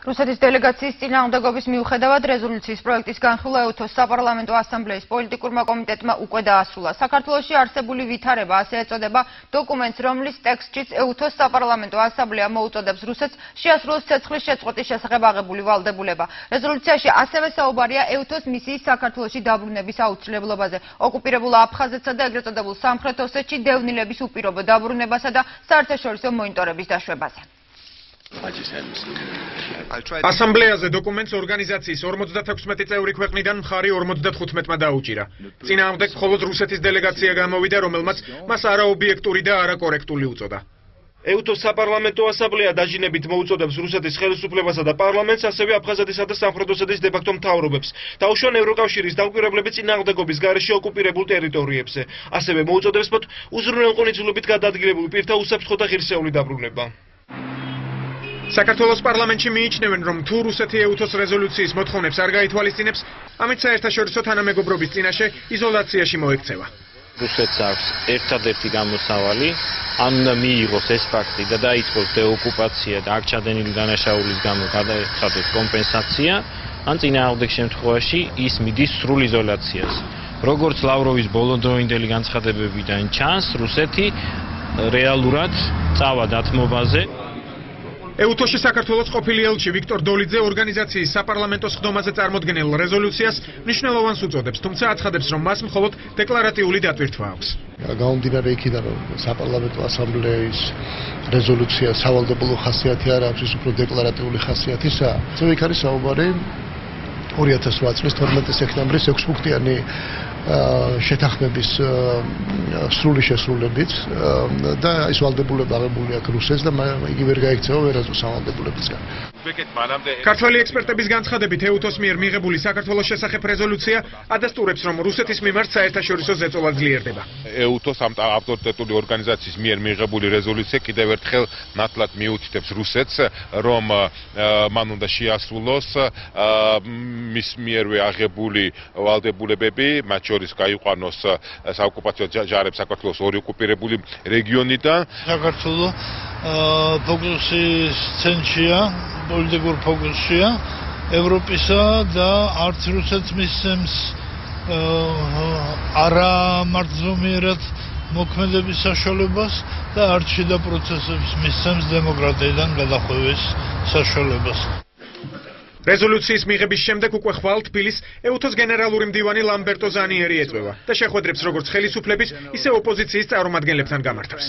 რუსეთის დელეგაციის წინააღმდეგობის მიუხედავად რეზოლუციის პროექტის განხილვა ეუთოს საპარლამენტო ასამბლეის პოლიტიკურმა კომიტეტმა უკვე დაასრულა. საქართველოში არსებული ვითარება ასე ეწოდება დოკუმენტს, რომლის ტექსტშიც ეუთოს საპარლამენტო ასამბლეა მოუწოდებს რუსეთს შეასრულოს ცეცხლის შეწყვეტის შესახებ აღებული ვალდებულება. რეზოლუციაში ასევე საუბარია ეუთოს მისიის საქართველოში დაბრუნების აუცილებლობაზე, ოკუპირებულ აფხაზეთსა და ეგრეთ წოდებულ სამხრეთ ოსეთში დევნილების უპირობო დაბრუნებასა და საერთაშორისო მონიტორების დაშვებაზე. ასამბლეაზე დოკუმენტს ორგანიზაციის 56 წევრი ქვეყნიდან მხარი 55-მა დაუჭირა. წინააღმდეგ მხოლოდ რუსეთის დელეგაცია გამოვიდა, რომელმაც მას არაობიექტური და არაკორექტული უწოდა. ეუთოს საპარლამენტო ასამბლეა დაჟინებით მოუწოდებს რუსეთის ხელისუფლებასა და პარლამენტს, ასევე აფხაზეთისა და სამხრეთ-ოსეთის დე-ფაქტო მთავრობებს, დაუშვან ევროკავშირის დამკვირვებლების წინააღმდეგობის გარეშე ოკუპირებულ ტერიტორიებზე. ასევე მოუწოდებს მათ უზრუნველყო ნიძულებით გადაადგილებულ პირთა უსაფრთხო და ღირსეული დაბრუნება. საქართველოს პარლამენტში მიიჩნევენ, რომ თუ რუსეთი ეუთოს რეზოლუციის მოთხოვნებს არ გაითვალისწინებს, ამით საერთაშორისო თანამეგობრობის წინაშე იზოლაციაში მოექცევა. რუსეთს აქვს ერთადერთი გამოსავალი, ან უნდა მიიღოს ეს ფაქტი და დაიწყოს დეოკუპაცია და აქ ჩადენილი დანაშაულის გამო გადაეცადოს კომპენსაცია, ან წინააღმდეგ შემთხვევაში ის მიდის სრულ იზოლაციას. როგორც ლავროვის ბოლოდროინდელი განცხადებებიდან ჩანს, რუსეთი რეალურად წავა დათმობაზე ეუთოში საქართველოს ყოფილი ელჩი ვიქტორ დოლიძე ორგანიზაციის საპარლამენტო სხდომაზე წარმოქმნილ რეზოლუციას მნიშვნელოვანს უწოდებს, თუმცა აცხადებს, რომ მას მხოლოდ დეკლარატიული დატვირთვა აქვს. გაუმდინარე იქიდან, რომ საპარლამენტო ასამბლეის რეზოლუცია სავალდებულო ხასიათი არ აქვს, ის უფრო დეკლარატიული ხასიათისაა. ზოგადად იქ არის საუბარი 2008 წლის 12 სექტემბრის 6 პუნქტიანი შეთანხმების სრული შესრულებით და ის ვალდებულება აღებული აქვს რუსეთს და იგი ვერ გაიქცევა ვერასდროს სავალდებულებისგან. ქართველი ექსპერტების განცხადებით ეუთოს მიერ მიღებული საქართველოს შესახებ რეზოლუცია ადასტურებს, რომ რუსეთის მიმართ საერთაშორისო ზეწოლა ძლიერდება. ეუთოს ამ ავტორიტეტული ორგანიზაციის მიერ მიღებული რეზოლუცია კიდევ ერთხელ ნათლად მიუთითებს რუსეთს, რომ მან უნდა შეასრულოს მის მიერვე აღებული ვალდებულებები, მათ შორის გაიყვანოს საოკუპაციო ჯარებს საქართველოს ორი ოკუპირებული რეგიონიდან. საქართველოს ფოკუსის ცენტრია, პოლიტიკურ ფოკუსია ევროპისა და არც რუსეთს მისცემს არა მართლმიერად მოქმედების საშუალებას და არც შიდა პროცესებს მისცემს დემოკრატიიდან გადახვევის საშუალებას. რეზოლუციის მიღების შემდეგ უკვე ხვალ თბილის ეუთოს გენერალური მდივანი ლამბერტო ზანიერი ეწევა და შეხვედრებს როგორც ხელისუფლების, ისე ოპოზიციის წარმომადგენლებთან გამართავს.